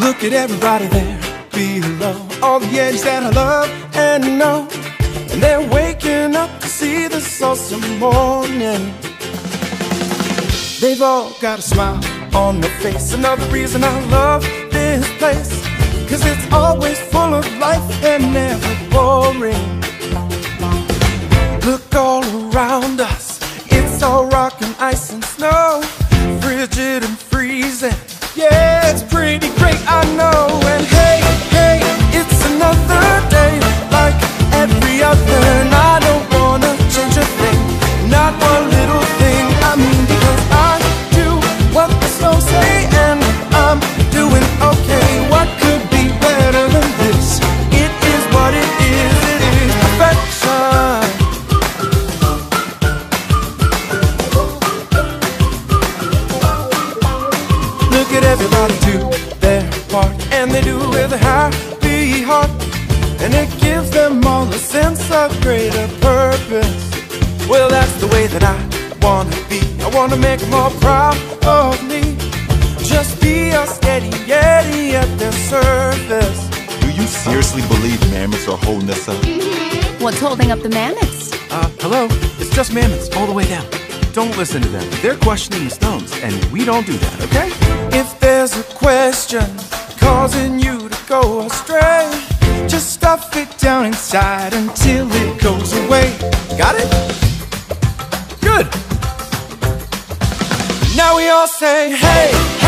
Look at everybody there below. All the Yetis that I love and know. And they're waking up to see this awesome morning. They've all got a smile on their face. Another reason I love this place. Cause it's always everybody do their part, and they do it with a happy heart, and it gives them all a sense of greater purpose. Well, that's the way that I wanna be. I wanna make them all proud of me. Just be a steady Yeti at their service. Do you seriously believe mammoths are holding us up? What's holding up the mammoths? Uh, hello? It's just mammoths all the way down. Don't listen to them. They're questioning the stones, and we don't do that, okay? A question causing you to go astray, just stuff it down inside until it goes away. Got it? Good. Now we all say, hey,